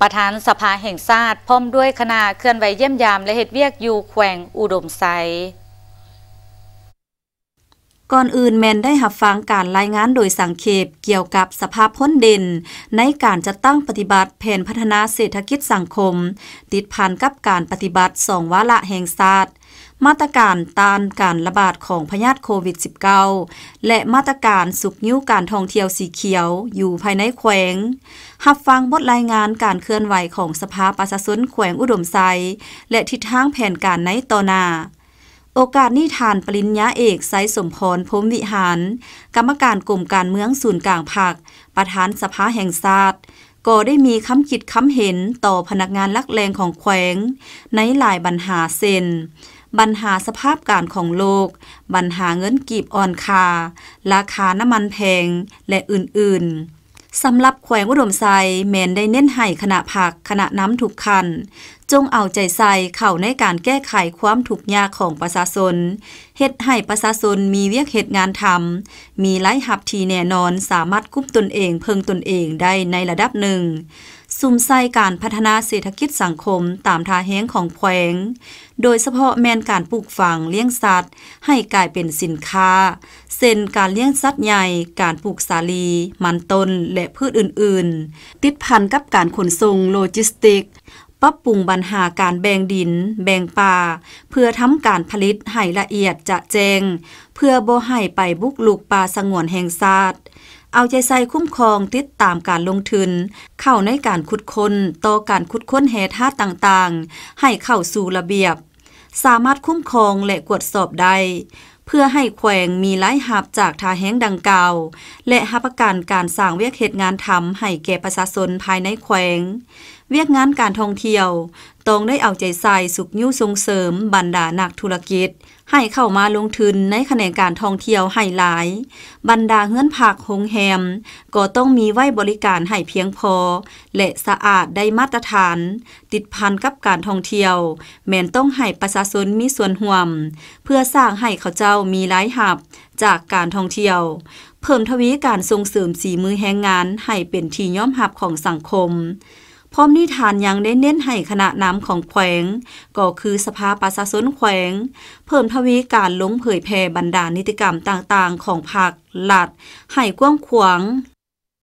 ประธานสภาแห่งชาติพร้อมด้วยคณะเคลื่อนไหวเยี่ยมยามและเฮ็ดเวียกอยู่แขวงอุดมไซก่อนอื่นแมนได้หับฟังการรายงานโดยสังเขปเกี่ยวกับสภาพพ้นเด่น ในการจะตั้งปฏิบัติแผนพัฒนาเศรษฐกิจสังคม ติดพันกับการปฏิบัติสองวาระแห่งชาติ มาตรการต้านการระบาดของพยาธิโควิด -19 และมาตรการสุกยิ้วการท่องเที่ยวสีเขียวอยู่ภายในแขวง หับฟังบทรายงานการเคลื่อนไหวของสภาประชาชนแขวงอุดมไซและทิศทางแผนการในต่อหน้าโอกาสนี้ทานปริญญาเอกไซสมพรพรมวิหาร กรรมการกลุ่มการเมืองศูนย์กลางภาคประธานสภาแห่งชาติก็ได้มีคำคิดคำเห็นต่อพนักงานลักแรงของแขวง ในหลายบัญหาเซน บัญหาสภาพการของโลกบัญหาเงินกีบอ่อนคา ราคาน้ำมันแพง และอื่นๆสำหรับแขวงอุดมไซแมนได้เน้นให้คณะผักคณะน้ำถูกคัน จงเอาใจใส่เข้าในการแก้ไขความทุกข์ยากของประชาชนเฮ็ดให้ประชาชนมีเวียกเหตุงานทำมีรายหับที่แน่นอนสามารถคุ้มตนเองเพิงตนเองได้ในระดับหนึ่งซุมใส่การพัฒนาเศรษฐกิจสังคมตามทาแห้งของแขวง โดยเฉพาะแมนการปลูกฝังเลี้ยงสัตว์ ให้กลายเป็นสินค้า เส้นการเลี้ยงสัตว์ใหญ่ การปลูกสาลี มันต้นและพืชอื่นๆ ติดพันกับการขนส่งโลจิสติก ปรับปรุงบัญหาการแบ่งดิน แบ่งป่า เพื่อทำการผลิตให้ละเอียดจะแจง เพื่อบ่ให้ไปบุกลุกป่าสงวนแห่งชาติเอาใจใส่คุ้มครองติดตามการลงทุน เข้าในการขุดค้นต่อการขุดค้นแหธาตุต่างๆ ให้เข้าสู่ระเบียบ สามารถคุ้มครองและกวดสอบได้ เพื่อให้แขวงมีไล่หับจากทาแห้งดังกล่าว และหับประกันการสร้างเวียกเหตุงานทำให้แก่ประชาชนภายในแขวง เวียกงานการท่องเที่ยวต้องได้เอาใจใส่สุขยุ่ส่งเสริมบรรดานักธุรกิจ ให้เข้ามาลงทุนในแขนงการท่องเที่ยวให้หลาย บรรดาเฮือนผักโรงแรมก็ต้องมีไว้บริการให้เพียงพอ และสะอาดได้มาตรฐาน ติดพันกับการท่องเที่ยว แม้นต้องให้ประชาชนมีส่วนห่วม เพื่อสร้างให้เขาเจ้ามีรายหับจากการท่องเที่ยว เพิ่มทวีการส่งเสริมสีมือแหงงานให้เป็นที่ยอมรับของสังคม พร้อมนิทานยังได้เน้นให้คณะน้ำของแขวง ก็คือสภาประชาชนแขวง เพิ่มทวีการลงเผยแพร่บรรดานิติกรรมต่างๆ ของภาคลัดให้กว้างขวาง